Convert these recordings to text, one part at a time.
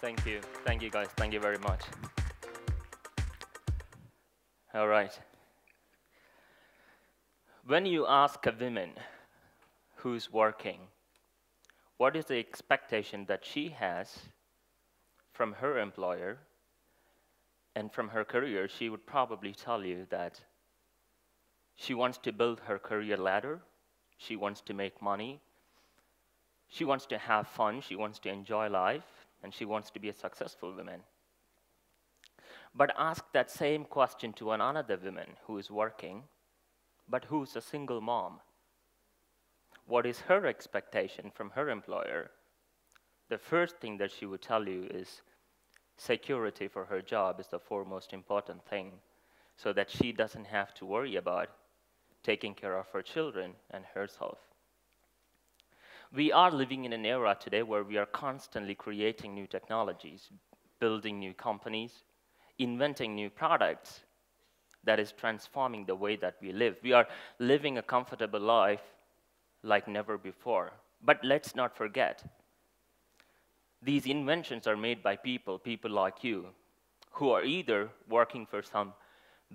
Thank you. Thank you, guys. Thank you very much. All right. When you ask a woman who's working, what is the expectation that she has from her employer and from her career, she would probably tell you that she wants to build her career ladder, she wants to make money, she wants to have fun, she wants to enjoy life, and she wants to be a successful woman. But ask that same question to another woman who is working, but who's a single mom. What is her expectation from her employer? The first thing that she would tell you is security for her job is the foremost important thing, so that she doesn't have to worry about taking care of her children and herself. We are living in an era today where we are constantly creating new technologies, building new companies, inventing new products that is transforming the way that we live. We are living a comfortable life like never before. But let's not forget, these inventions are made by people, people like you, who are either working for some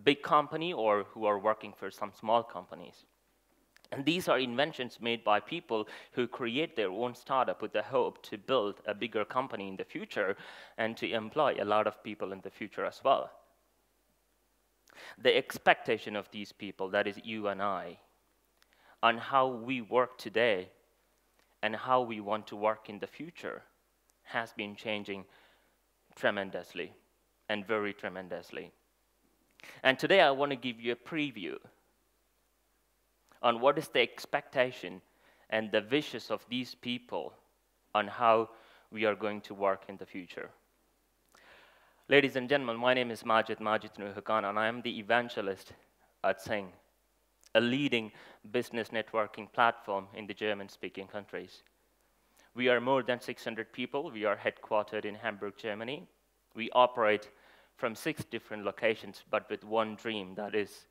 big company or who are working for some small companies. And these are inventions made by people who create their own startup with the hope to build a bigger company in the future and to employ a lot of people in the future as well. The expectation of these people, that is you and I, on how we work today and how we want to work in the future has been changing tremendously and very tremendously. And today I want to give you a preview on what is the expectation and the wishes of these people on how we are going to work in the future. Ladies and gentlemen, my name is Majid Majid Noohokhan, and I am the evangelist at XING, a leading business networking platform in the German-speaking countries. We are more than 600 people. We are headquartered in Hamburg, Germany. We operate from six different locations, but with one dream, that is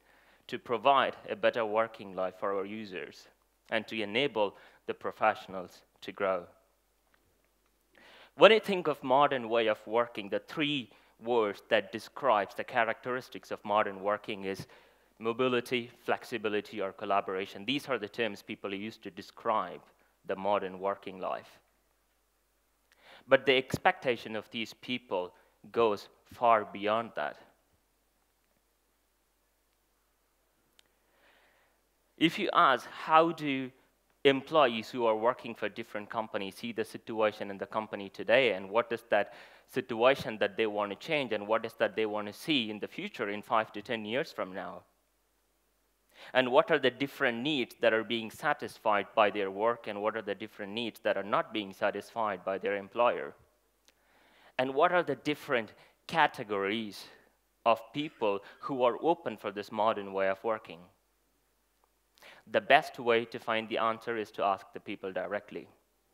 to provide a better working life for our users and to enable the professionals to grow. When I think of modern way of working, the three words that describes the characteristics of modern working is mobility, flexibility, or collaboration. These are the terms people use to describe the modern working life. But the expectation of these people goes far beyond that. If you ask how do employees who are working for different companies see the situation in the company today and what is that situation that they want to change and what is that they want to see in the future in five to 10 years from now? And what are the different needs that are being satisfied by their work and what are the different needs that are not being satisfied by their employer? And what are the different categories of people who are open for this modern way of working? The best way to find the answer is to ask the people directly.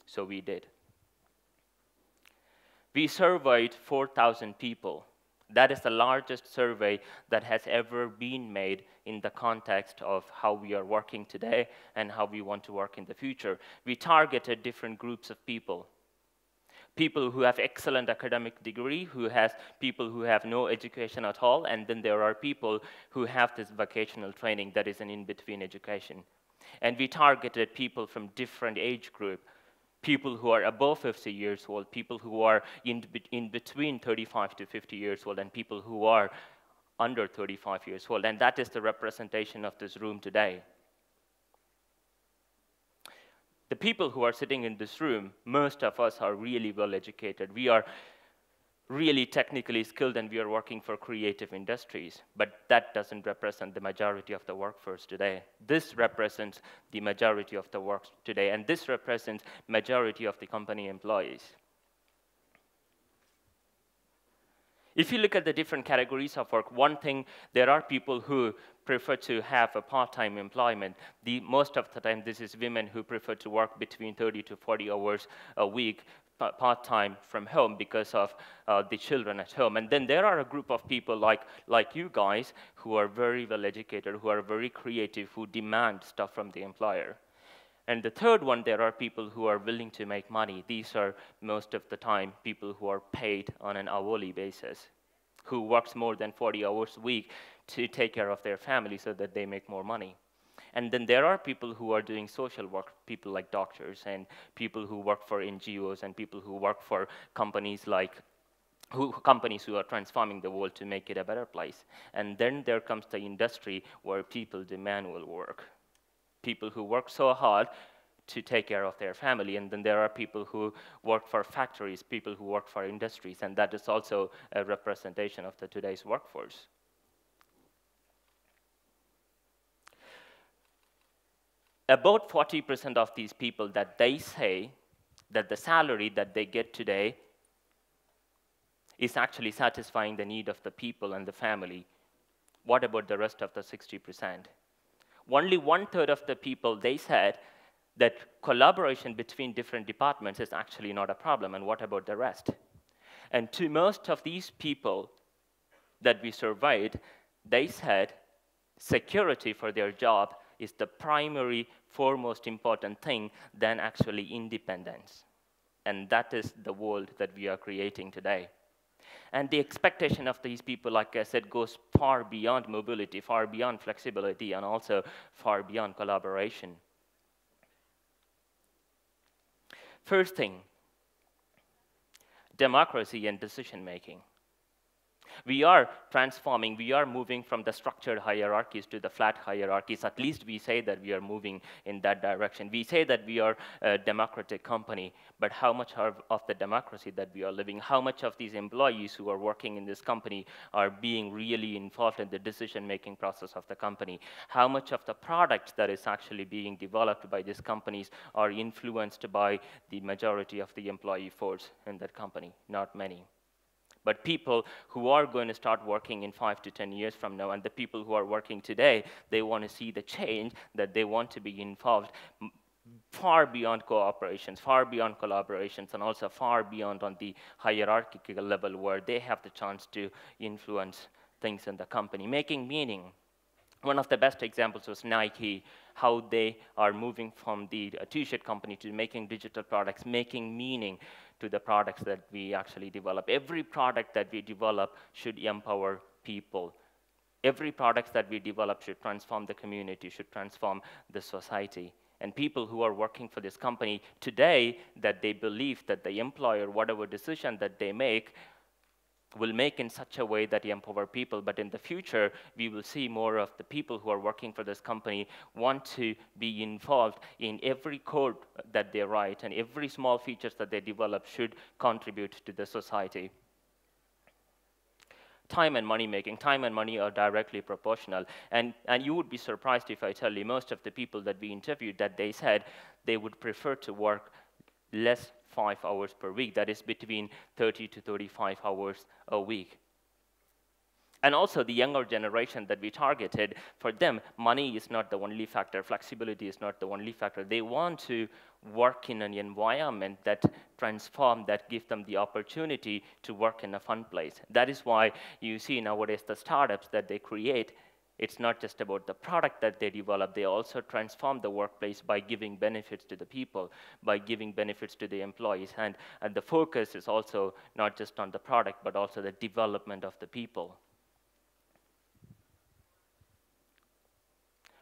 So we did. We surveyed 4,000 people. That is the largest survey that has ever been made in the context of how we are working today and how we want to work in the future. We targeted different groups of people. People who have excellent academic degree, who has people who have no education at all, and then there are people who have this vocational training that is an in-between education. And we targeted people from different age group, people who are above 50 years old, people who are in, in between 35 to 50 years old, and people who are under 35 years old. And that is the representation of this room today. The people who are sitting in this room, most of us are really well educated. We are really technically skilled and we are working for creative industries, but that doesn't represent the majority of the workforce today. This represents the majority of the work today, and this represents majority of the company employees. If you look at the different categories of work, one thing, there are people who prefer to have a part-time employment. The, most of the time, this is women who prefer to work between 30 to 40 hours a week part-time from home because of uh, the children at home. And then there are a group of people like, like you guys who are very well educated, who are very creative, who demand stuff from the employer. And the third one, there are people who are willing to make money. These are most of the time people who are paid on an hourly basis, who works more than 40 hours a week to take care of their family so that they make more money. And then there are people who are doing social work, people like doctors and people who work for NGOs and people who work for companies like who, companies who are transforming the world to make it a better place. And then there comes the industry where people do manual work. People who work so hard to take care of their family. And then there are people who work for factories, people who work for industries, and that is also a representation of the today's workforce. About 40% of these people that they say that the salary that they get today is actually satisfying the need of the people and the family. What about the rest of the 60%? Only one third of the people, they said that collaboration between different departments is actually not a problem, and what about the rest? And to most of these people that we surveyed, they said security for their job is the primary, foremost important thing than actually independence. And that is the world that we are creating today. And the expectation of these people, like I said, goes far beyond mobility, far beyond flexibility, and also far beyond collaboration. First thing, democracy and decision making. We are transforming, we are moving from the structured hierarchies to the flat hierarchies. At least we say that we are moving in that direction. We say that we are a democratic company, but how much of, the democracy that we are living, how much of these employees who are working in this company are being really involved in the decision-making process of the company? How much of the product that is actually being developed by these companies are influenced by the majority of the employee force in that company? Not many. But people who are going to start working in five to 10 years from now, and the people who are working today, they want to see the change, that they want to be involved far beyond cooperations, far beyond collaborations, and also far beyond on the hierarchical level where they have the chance to influence things in the company, making meaning. One of the best examples was Nike, how they are moving from the uh, t-shirt company to making digital products, making meaning to the products that we actually develop. Every product that we develop should empower people. Every product that we develop should transform the community, should transform the society. And people who are working for this company today, that they believe that the employer, whatever decision that they make, will make in such a way that you empower people. But in the future, we will see more of the people who are working for this company want to be involved in every code that they write and every small features that they develop should contribute to the society. Time and money making. Time and money are directly proportional. And, and you would be surprised if I tell you most of the people that we interviewed that they said they would prefer to work less five hours per week. That is between 30 to 35 hours a week. And also the younger generation that we targeted, for them, money is not the only factor, flexibility is not the only factor. They want to work in an environment that transform, that give them the opportunity to work in a fun place. That is why you see nowadays the startups that they create it's not just about the product that they develop, they also transform the workplace by giving benefits to the people, by giving benefits to the employees. And, and the focus is also not just on the product, but also the development of the people.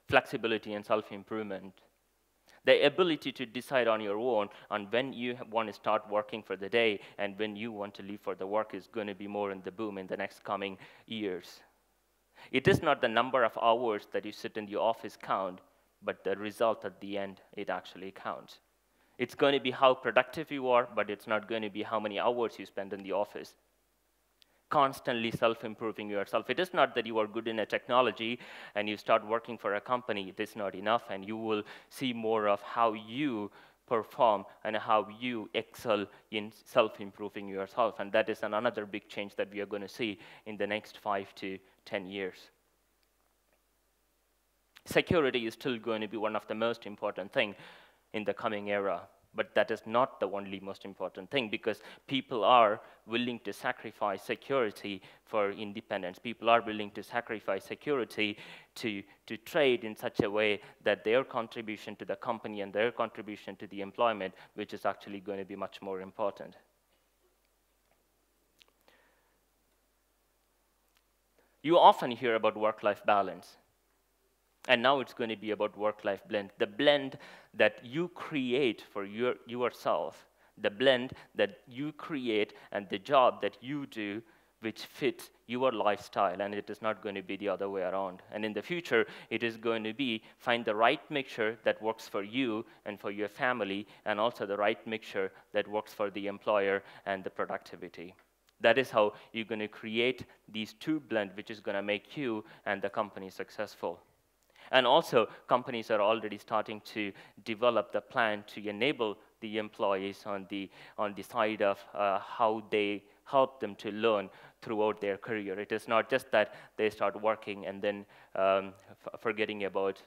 Flexibility and self-improvement. The ability to decide on your own on when you want to start working for the day and when you want to leave for the work is going to be more in the boom in the next coming years. It is not the number of hours that you sit in the office count, but the result at the end, it actually counts. It's going to be how productive you are, but it's not going to be how many hours you spend in the office. Constantly self improving yourself. It is not that you are good in a technology and you start working for a company, it is not enough, and you will see more of how you perform and how you excel in self-improving yourself. And that is another big change that we are going to see in the next five to 10 years. Security is still going to be one of the most important things in the coming era. But that is not the only most important thing because people are willing to sacrifice security for independence. People are willing to sacrifice security to, to trade in such a way that their contribution to the company and their contribution to the employment, which is actually going to be much more important. You often hear about work-life balance. And now it's going to be about work-life blend, the blend that you create for your, yourself, the blend that you create and the job that you do which fits your lifestyle, and it is not going to be the other way around. And in the future, it is going to be find the right mixture that works for you and for your family, and also the right mixture that works for the employer and the productivity. That is how you're going to create these two blend, which is going to make you and the company successful. And also, companies are already starting to develop the plan to enable the employees on the, on the side of uh, how they help them to learn throughout their career. It is not just that they start working and then um, forgetting about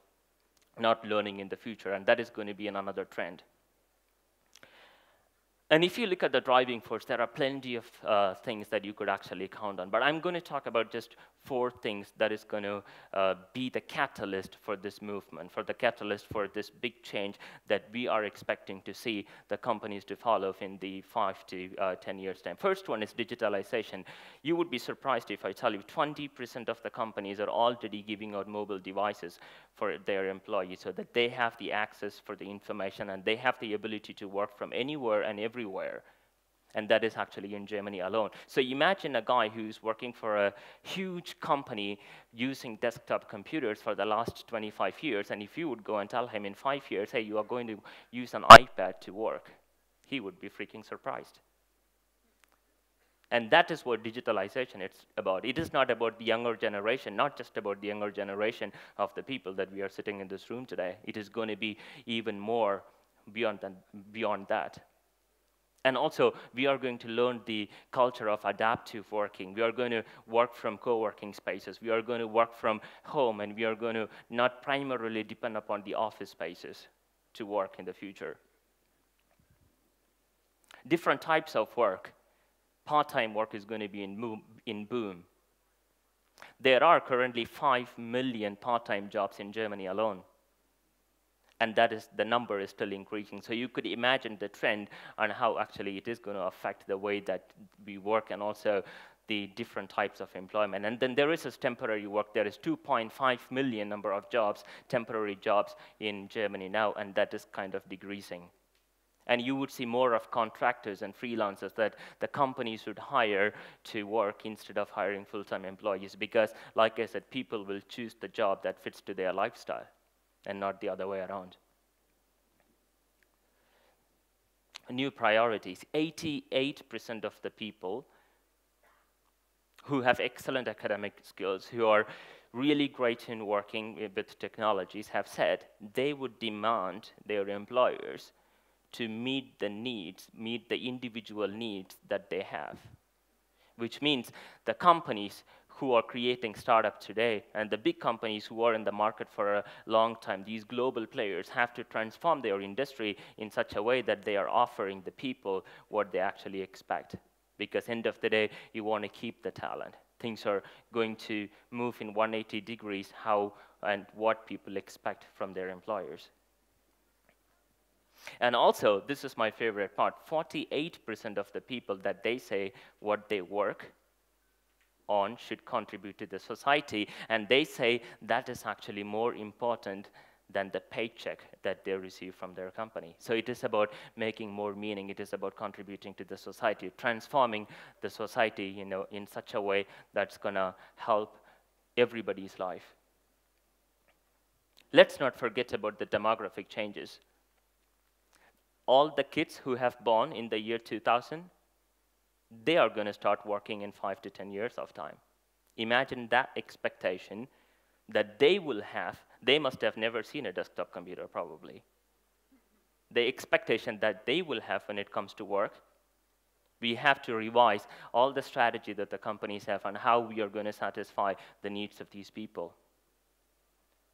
not learning in the future, and that is going to be another trend. And if you look at the driving force, there are plenty of uh, things that you could actually count on. But I'm going to talk about just four things that is going to uh, be the catalyst for this movement, for the catalyst for this big change that we are expecting to see the companies to follow in the five to uh, 10 years time. First one is digitalization. You would be surprised if I tell you 20% of the companies are already giving out mobile devices for their employees so that they have the access for the information and they have the ability to work from anywhere and everywhere. And that is actually in Germany alone. So imagine a guy who's working for a huge company using desktop computers for the last 25 years, and if you would go and tell him in five years, hey, you are going to use an iPad to work, he would be freaking surprised. And that is what digitalization is about. It is not about the younger generation, not just about the younger generation of the people that we are sitting in this room today. It is going to be even more beyond, than, beyond that. And also, we are going to learn the culture of adaptive working. We are going to work from co-working spaces. We are going to work from home, and we are going to not primarily depend upon the office spaces to work in the future. Different types of work part-time work is going to be in boom, in boom. There are currently 5 million part-time jobs in Germany alone. And that is, the number is still increasing. So you could imagine the trend on how actually it is going to affect the way that we work and also the different types of employment. And then there is this temporary work. There is 2.5 million number of jobs, temporary jobs in Germany now, and that is kind of decreasing. And you would see more of contractors and freelancers that the companies would hire to work instead of hiring full-time employees because, like I said, people will choose the job that fits to their lifestyle and not the other way around. New priorities. 88% of the people who have excellent academic skills, who are really great in working with technologies, have said they would demand their employers to meet the needs, meet the individual needs that they have. Which means the companies who are creating startups today and the big companies who are in the market for a long time, these global players have to transform their industry in such a way that they are offering the people what they actually expect. Because end of the day, you want to keep the talent. Things are going to move in 180 degrees how and what people expect from their employers. And also, this is my favorite part 48% of the people that they say what they work on should contribute to the society. And they say that is actually more important than the paycheck that they receive from their company. So it is about making more meaning. It is about contributing to the society, transforming the society you know, in such a way that's going to help everybody's life. Let's not forget about the demographic changes all the kids who have born in the year 2000, they are going to start working in five to 10 years of time. Imagine that expectation that they will have. They must have never seen a desktop computer, probably. The expectation that they will have when it comes to work, we have to revise all the strategy that the companies have on how we are going to satisfy the needs of these people.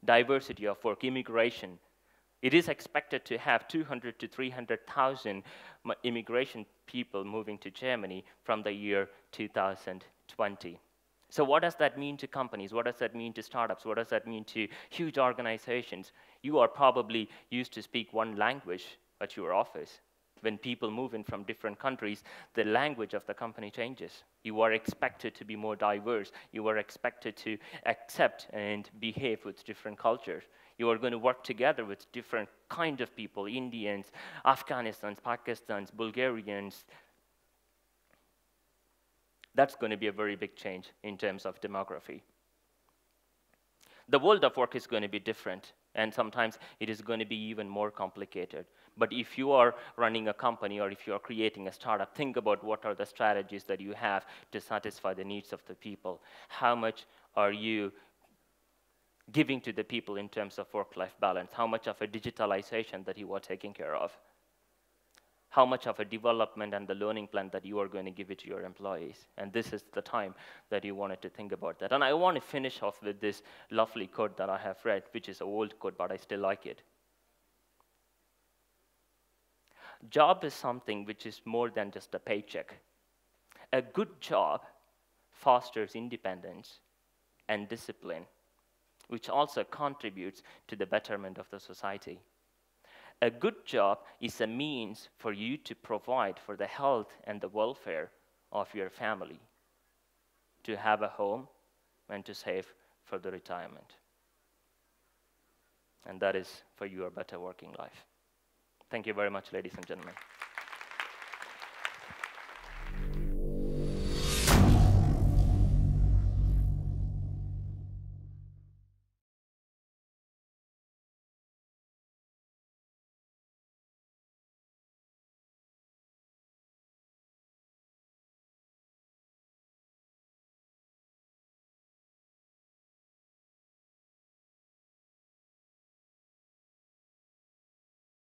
Diversity of work, immigration, It is expected to have 200 to 300,000 immigration people moving to Germany from the year 2020. So what does that mean to companies? What does that mean to startups? What does that mean to huge organizations? You are probably used to speak one language at your office. When people move in from different countries, the language of the company changes. You are expected to be more diverse. You are expected to accept and behave with different cultures. You are going to work together with different kind of people, Indians, Afghanistans, Pakistans, Bulgarians. That's going to be a very big change in terms of demography. The world of work is going to be different, and sometimes it is going to be even more complicated. But if you are running a company or if you are creating a startup, think about what are the strategies that you have to satisfy the needs of the people. How much are you giving to the people in terms of work-life balance, how much of a digitalization that you are taking care of, how much of a development and the learning plan that you are going to give it to your employees. And this is the time that you wanted to think about that. And I want to finish off with this lovely quote that I have read, which is an old quote, but I still like it. Job is something which is more than just a paycheck. A good job fosters independence and discipline which also contributes to the betterment of the society. A good job is a means for you to provide for the health and the welfare of your family, to have a home, and to save for the retirement. And that is for your better working life. Thank you very much, ladies and gentlemen.